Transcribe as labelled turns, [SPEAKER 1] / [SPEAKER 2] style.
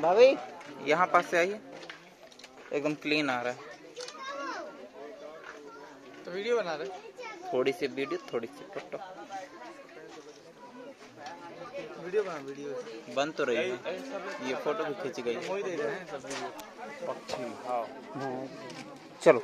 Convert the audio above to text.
[SPEAKER 1] भाभी यहाँ पास से आइए। एकदम क्लीन आ रहा है।
[SPEAKER 2] तो वीडियो बना रहे
[SPEAKER 1] थोड़ी सी वीडियो थोड़ी सी फ़ोटो
[SPEAKER 2] वीडियो बना वीडियो।
[SPEAKER 1] बन तो रही है। ये फ़ोटो भी खींची गई। है
[SPEAKER 2] रहे हैं
[SPEAKER 1] पक्षी हाँ। चलो।